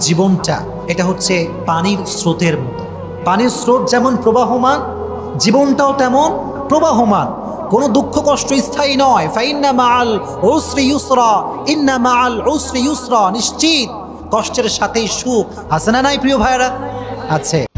জীবনটা, এটা হচ্ছে পানির স্রোতের মতো। পানির স্রোত যেমন প্রবাহমান, জীবনটাও তেমন প্রবাহমান। কোনো দুঃখ কষ্ট স্থায়ী নয়। ফাইন্না মাল ওসরি ইউসরা, ইন্না মাল ওসরি ইউসরা, নিশ্চিত। কষ্টের সাথেই সুখ। আছে না নাই, প্রিয় ভাইয়েরা? আছে।